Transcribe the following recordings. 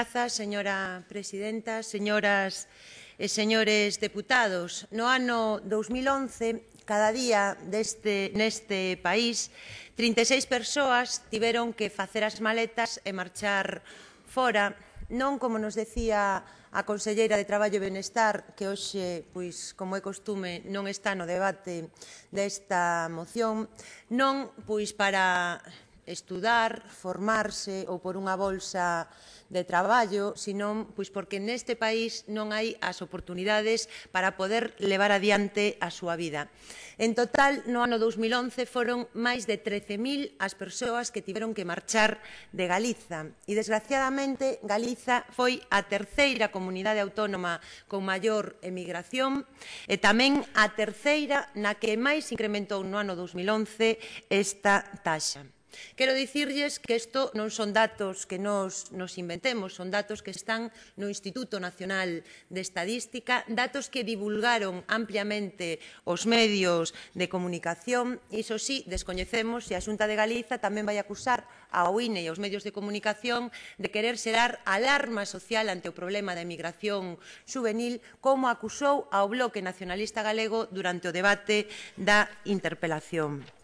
Caza, señora presidenta, señoras e señores deputados. No ano 2011, cada día deste, neste país, 36 persoas tiveron que facer as maletas e marchar fora, non como nos decía a Conselleira de Traballo e Benestar, que hoxe, pois, como é costume, non está no debate desta moción, non pois para estudar, formarse ou por unha bolsa de traballo, senón pois porque neste país non hai as oportunidades para poder levar adiante a súa vida. En total, no ano 2011 foron máis de 13.000 as persoas que tiveron que marchar de Galiza e desgraciadamente Galiza foi a terceira comunidade autónoma con maior emigración e tamén a terceira na que máis incrementou no ano 2011 esta taxa. Quero dicirlles que isto non son datos que nos, nos inventemos, son datos que están no Instituto Nacional de Estadística, datos que divulgaron ampliamente os medios de comunicación, iso sí, descoñecemos se a Xunta de Galiza tamén vai acusar ao INE e aos medios de comunicación de querer xerar alarma social ante o problema da emigración juvenil, como acusou ao Bloque Nacionalista Galego durante o debate da interpelación.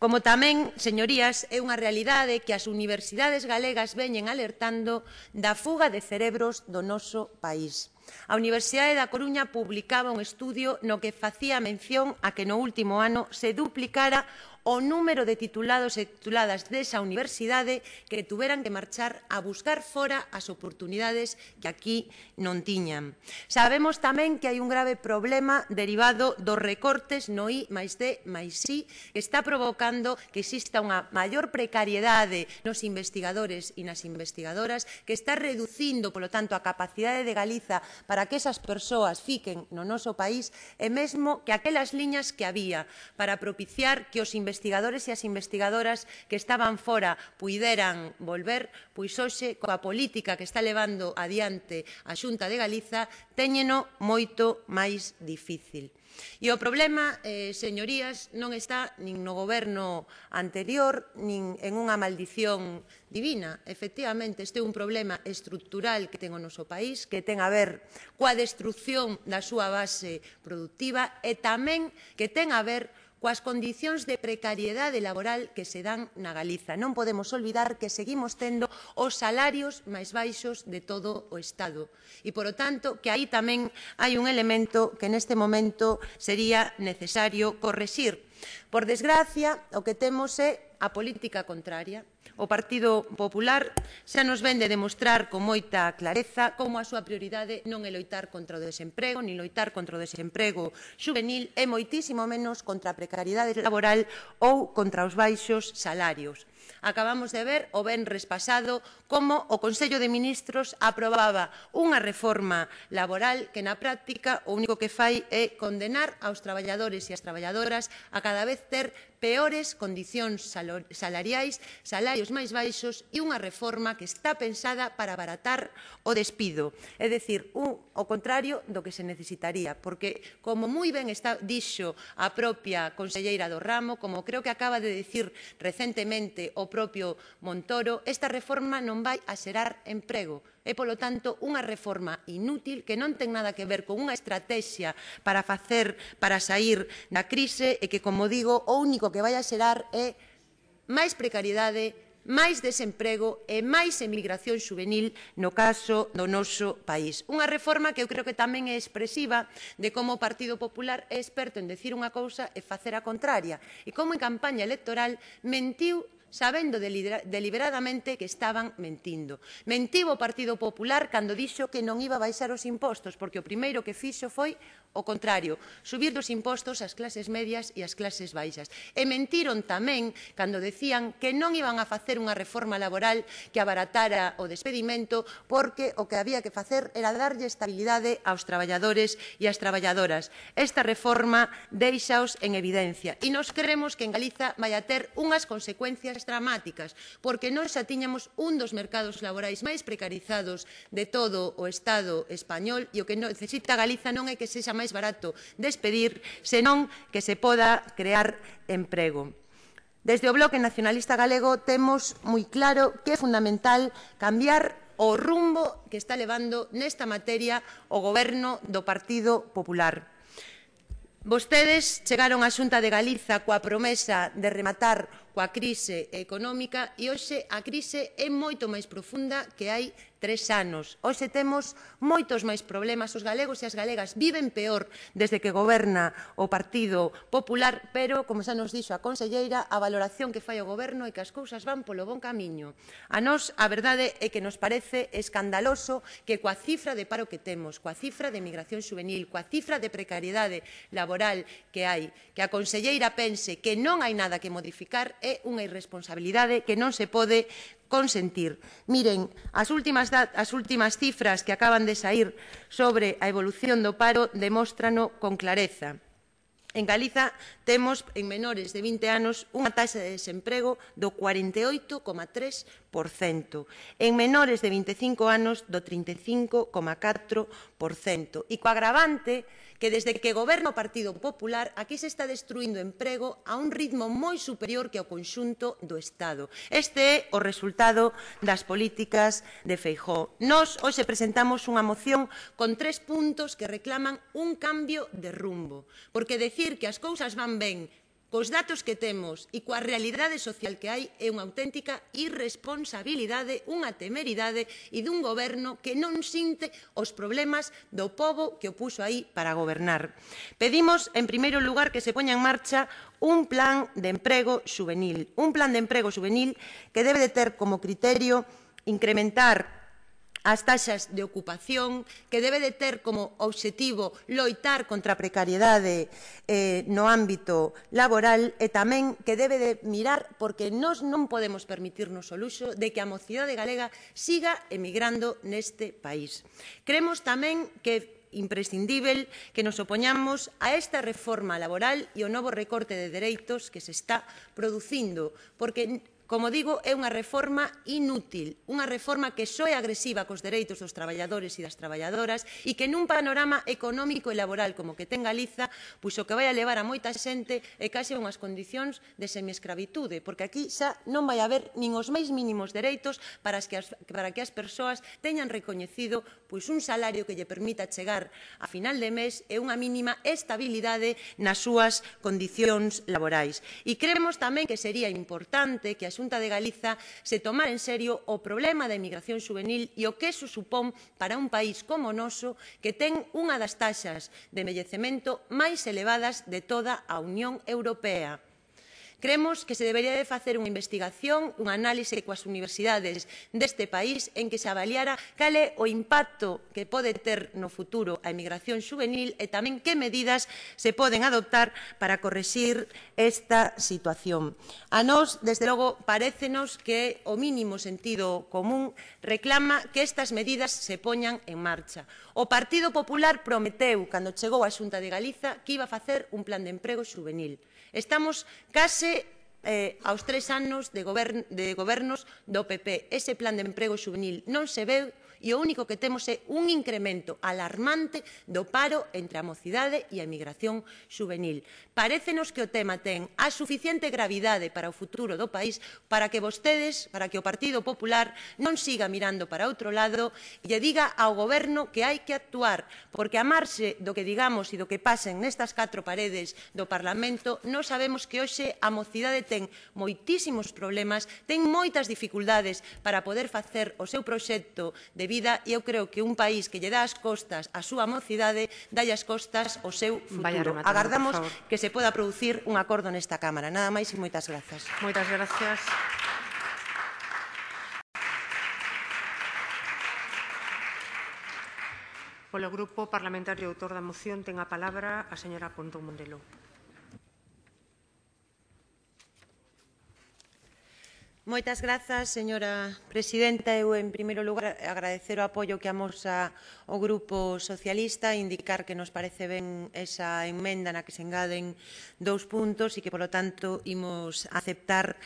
Como tamén, señorías, é unha realidade que as universidades galegas veñen alertando da fuga de cerebros do noso país. A Universidade da Coruña publicaba un estudio no que facía mención a que no último ano se duplicara o número de titulados e tituladas desa universidade que tuveran que marchar a buscar fora as oportunidades que aquí non tiñan. Sabemos tamén que hai un grave problema derivado dos recortes no I máis D máis I que está provocando que exista unha maior precariedade nos investigadores e nas investigadoras que está reducindo, polo tanto, a capacidade de Galiza para que esas persoas fiquen no noso país e mesmo que aquelas liñas que había para propiciar que os investigadores investigadores e as investigadoras que estaban fora puideran volver, pois hoxe, coa política que está levando adiante a Xunta de Galiza, teñeno moito máis difícil. E o problema, eh, señorías, non está nin no goberno anterior, nin en unha maldición divina. Efectivamente, este é un problema estructural que ten o noso país, que ten a ver coa destrucción da súa base productiva e tamén que ten a ver coas condicións de precariedade laboral que se dan na Galiza. Non podemos olvidar que seguimos tendo os salarios máis baixos de todo o Estado. E, por tanto, que aí tamén hai un elemento que neste momento sería necesario correxir. Por desgracia, o que temos é a política contraria. O Partido Popular xa nos vende demostrar con moita clareza como a súa prioridade non é loitar contra o desemprego, ni loitar contra o desemprego juvenil, e moitísimo menos contra a precariedade laboral ou contra os baixos salarios. Acabamos de ver o venres pasado como o Consello de Ministros aprobaba unha reforma laboral que na práctica o único que fai é condenar aos traballadores e as traballadoras a cada vez ter peores condicións salariais, salarios máis baixos e unha reforma que está pensada para abaratar o despido. É dicir, un, o contrario do que se necesitaría, porque, como moi ben está, dixo a propia conselleira do ramo, como creo que acaba de dicir recentemente o propio Montoro, esta reforma non vai a xerar emprego. É, polo tanto, unha reforma inútil que non ten nada que ver con unha estrategia para facer para sair da crise e que, como digo, o único que vai a xerar é máis precariedade, máis desemprego e máis emigración juvenil no caso do noso país. Unha reforma que eu creo que tamén é expresiva de como o Partido Popular é experto en decir unha cousa e facer a contraria e como en campaña electoral mentiu sabendo deliberadamente que estaban mentindo. Mentiu o Partido Popular cando dixo que non iba a baixar os impostos, porque o primeiro que fixo foi o contrario, subir dos impostos ás clases medias e ás clases baixas. E mentiron tamén cando decían que non iban a facer unha reforma laboral que abaratara o despedimento, porque o que había que facer era darlle estabilidade aos traballadores e ás traballadoras. Esta reforma deixaos en evidencia. E nos creemos que en Galiza vai a ter unhas consecuencias dramáticas, porque nós xa tiñamos un dos mercados laborais máis precarizados de todo o Estado español e o que necesita Galiza non é que sexa máis barato despedir, senón que se poda crear emprego. Desde o Bloque Nacionalista Galego temos moi claro que é fundamental cambiar o rumbo que está levando nesta materia o goberno do Partido Popular. Vostedes chegaron á Xunta de Galiza coa promesa de rematar coa crise económica e hoxe a crise é moito máis profunda que hai tres anos. Hoxe temos moitos máis problemas. Os galegos e as galegas viven peor desde que goberna o Partido Popular, pero, como xa nos dixo a conselleira, a valoración que fai o goberno é que as cousas van polo bon camiño. A nós, a verdade é que nos parece escandaloso que coa cifra de paro que temos, coa cifra de migración juvenil, coa cifra de precariedade laboral que hai, que a conselleira pense que non hai nada que modificar é unha irresponsabilidade que non se pode consentir. Miren, as últimas, as últimas cifras que acaban de sair sobre a evolución do paro demóstrano con clareza. En Galiza temos en menores de 20 anos unha taxa de desemprego do 48,3%, en menores de 25 anos do 35,4% e co agravante que desde que goberna o Partido Popular aquí se está destruindo emprego a un ritmo moi superior que ao conxunto do Estado. Este é o resultado das políticas de Feijó. Nos hoxe presentamos unha moción con tres puntos que reclaman un cambio de rumbo, porque decir que as cousas van ben Cos datos que temos e coa realidade social que hai é unha auténtica irresponsabilidade, unha temeridade e dun goberno que non sinte os problemas do povo que o puso aí para gobernar. Pedimos, en primeiro lugar, que se poña en marcha un plan de emprego juvenil, un plan de emprego juvenil que debe de ter como criterio incrementar as taxas de ocupación, que debe de ter como obxectivo loitar contra a precariedade eh, no ámbito laboral e tamén que debe de mirar porque nós non podemos permitirnos o luxo de que a mocidade galega siga emigrando neste país. Cremos tamén que imprescindível que nos opoñamos a esta reforma laboral e o novo recorte de dereitos que se está producindo, porque Como digo, é unha reforma inútil, unha reforma que só é agresiva cos dereitos dos traballadores e das traballadoras e que nun panorama económico e laboral como que ten Galiza, pois o que vai a levar a moita xente é case unhas condicións de semiescravitude, porque aquí xa non vai haber nin os máis mínimos dereitos para, as que, as, para que as persoas teñan recoñecido pois un salario que lle permita chegar a final de mes e unha mínima estabilidade nas súas condicións laborais. E creemos tamén que sería importante que a Xunta de Galiza se tomar en serio o problema da emigración juvenil e o que eso supón para un país como o noso que ten unha das taxas de envellecemento máis elevadas de toda a Unión Europea. Cremos que se debería de facer unha investigación, un análise coas universidades deste país en que se avaliara cal é o impacto que pode ter no futuro a emigración juvenil e tamén que medidas se poden adoptar para correxir esta situación. A nós, desde logo, parécenos que o mínimo sentido común reclama que estas medidas se poñan en marcha. O Partido Popular prometeu, cando chegou á Xunta de Galiza, que iba a facer un plan de emprego juvenil. Estamos case eh, aos tres anos de, govern, de gobernos do PP. Ese plan de emprego juvenil non se veu e o único que temos é un incremento alarmante do paro entre a mocidade e a emigración juvenil. Parécenos que o tema ten a suficiente gravidade para o futuro do país para que vostedes, para que o Partido Popular non siga mirando para outro lado e lle diga ao goberno que hai que actuar, porque a marxe do que digamos e do que pasen nestas catro paredes do Parlamento, non sabemos que hoxe a mocidade ten moitísimos problemas, ten moitas dificultades para poder facer o seu proxecto de vida e eu creo que un país que lle dá as costas a súa mocidade, dalle as costas o seu futuro. Agardamos que se poda producir un acordo nesta Cámara. Nada máis e moitas grazas. Moitas gracias. Polo Grupo Parlamentario Autor da Moción ten a palabra a señora Pontón Mondelo. Moitas grazas, señora presidenta. Eu, en primeiro lugar, agradecer o apoio que amosa o Grupo Socialista e indicar que nos parece ben esa enmenda na que se engaden dous puntos e que, polo tanto, imos aceptar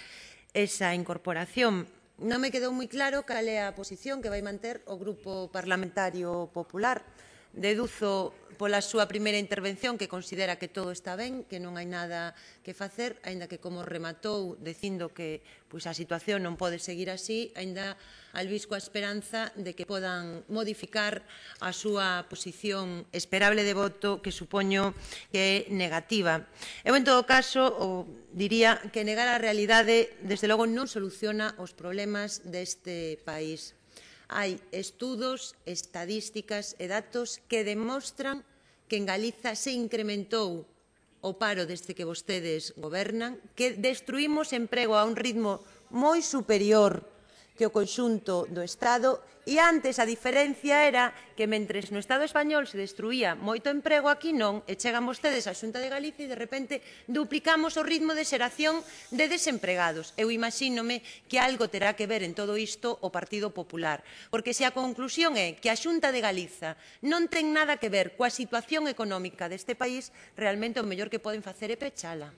esa incorporación. Non me quedou moi claro cal é a posición que vai manter o Grupo Parlamentario Popular. Popular Deduzo pola súa primeira intervención que considera que todo está ben, que non hai nada que facer, aínda que como rematou dicindo que pois a situación non pode seguir así, aínda albisco a esperanza de que podan modificar a súa posición esperable de voto que supoño que é negativa. Eu en todo caso o diría que negar a realidade desde logo non soluciona os problemas deste país hai estudos, estadísticas e datos que demostran que en Galiza se incrementou o paro desde que vostedes gobernan, que destruímos emprego a un ritmo moi superior que o conxunto do Estado e antes a diferencia era que mentres no Estado español se destruía moito emprego aquí non e chegan vostedes á Xunta de Galicia e de repente duplicamos o ritmo de xeración de desempregados. Eu imagínome que algo terá que ver en todo isto o Partido Popular, porque se a conclusión é que a Xunta de Galiza non ten nada que ver coa situación económica deste país, realmente o mellor que poden facer é pechala.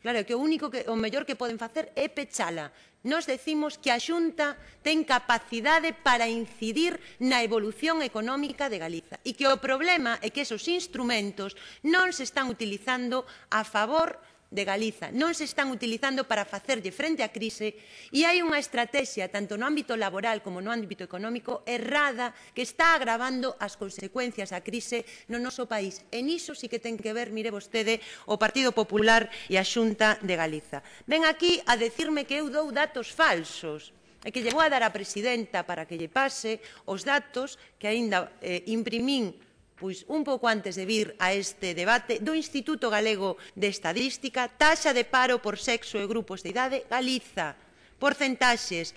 Claro, que o único que o mellor que poden facer é pechala. Nos decimos que a Xunta ten capacidade para incidir na evolución económica de Galiza e que o problema é que esos instrumentos non se están utilizando a favor de Galiza non se están utilizando para facerlle frente á crise e hai unha estrategia, tanto no ámbito laboral como no ámbito económico, errada que está agravando as consecuencias da crise no noso país. En iso sí que ten que ver, mire vostede, o Partido Popular e a Xunta de Galiza. Ven aquí a decirme que eu dou datos falsos e que lle vou a dar a presidenta para que lle pase os datos que aínda eh, imprimín pois un pouco antes de vir a este debate do Instituto Galego de Estadística, taxa de paro por sexo e grupos de idade, Galiza, porcentaxes,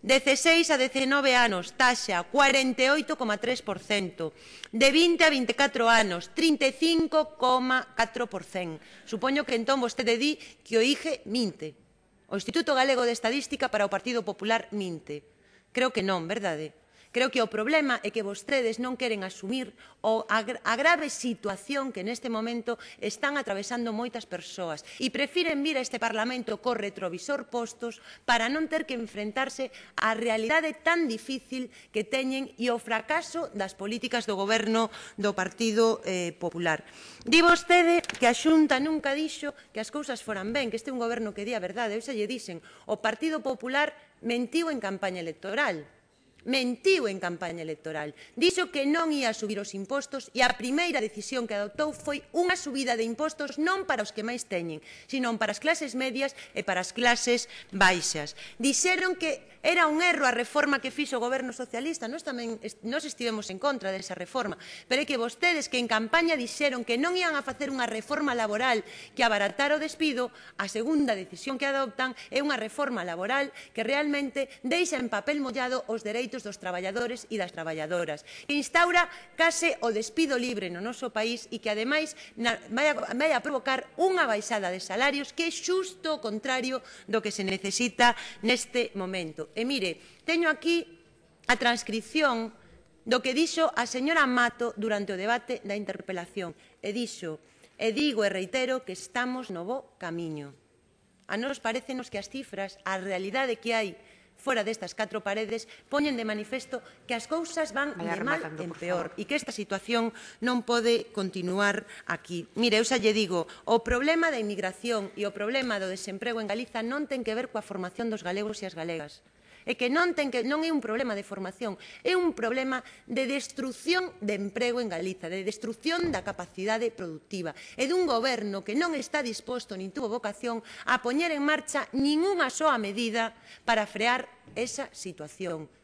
16 a 19 anos, taxa 48,3%. De 20 a 24 anos, 35,4%. Supoño que entón vostede di que o IGE minte. O Instituto Galego de Estadística para o Partido Popular minte. Creo que non, verdade? Creo que o problema é que vostedes non queren asumir o a grave situación que neste momento están atravesando moitas persoas e prefiren vir a este Parlamento co retrovisor postos para non ter que enfrentarse á realidade tan difícil que teñen e o fracaso das políticas do goberno do Partido eh, Popular. Di vostede que a Xunta nunca dixo que as cousas foran ben, que este é un goberno que di a verdade. Eu xa lle dixen, o Partido Popular mentiu en campaña electoral mentiu en campaña electoral. Dixo que non ia subir os impostos e a primeira decisión que adoptou foi unha subida de impostos non para os que máis teñen, sino para as clases medias e para as clases baixas. Dixeron que Era un erro a reforma que fixo o goberno socialista. Nós tamén nós estivemos en contra desa reforma. Pero é que vostedes que en campaña dixeron que non ian a facer unha reforma laboral que abaratara o despido, a segunda decisión que adoptan é unha reforma laboral que realmente deixa en papel mollado os dereitos dos traballadores e das traballadoras, que instaura case o despido libre no noso país e que ademais vai, a, vai a provocar unha baixada de salarios que é xusto o contrario do que se necesita neste momento. E mire, teño aquí a transcripción do que dixo a señora Mato durante o debate da interpelación. E dixo, e digo e reitero que estamos no bo camiño. A nos parecenos que as cifras, a realidade que hai fora destas catro paredes poñen de manifesto que as cousas van de mal en peor e que esta situación non pode continuar aquí. Mire, eu xa lle digo, o problema da inmigración e o problema do desemprego en Galiza non ten que ver coa formación dos galegos e as galegas e que non, ten que, non é un problema de formación, é un problema de destrucción de emprego en Galiza, de destrucción da capacidade productiva e dun goberno que non está disposto nin tuvo vocación a poñer en marcha ningunha soa medida para frear esa situación.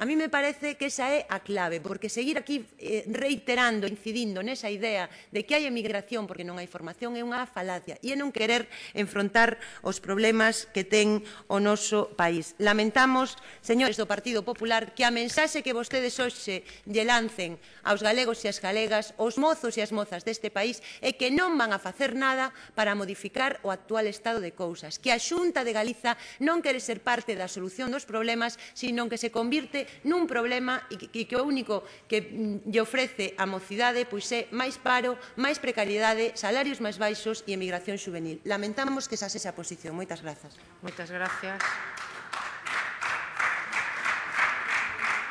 A mí me parece que esa é a clave, porque seguir aquí eh, reiterando, incidindo nesa idea de que hai emigración porque non hai formación é unha falacia e é non querer enfrontar os problemas que ten o noso país. Lamentamos, señores do Partido Popular, que a mensaxe que vostedes hoxe lle lancen aos galegos e as galegas, aos mozos e as mozas deste país, é que non van a facer nada para modificar o actual estado de cousas, que a Xunta de Galiza non quere ser parte da solución dos problemas, sino que se convirte nun problema e que, que o único que mm, lle ofrece a mocidade pois é máis paro, máis precariedade, salarios máis baixos e emigración juvenil. Lamentamos que esa sexa a posición. Moitas grazas. Moitas gracias.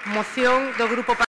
Moción do Grupo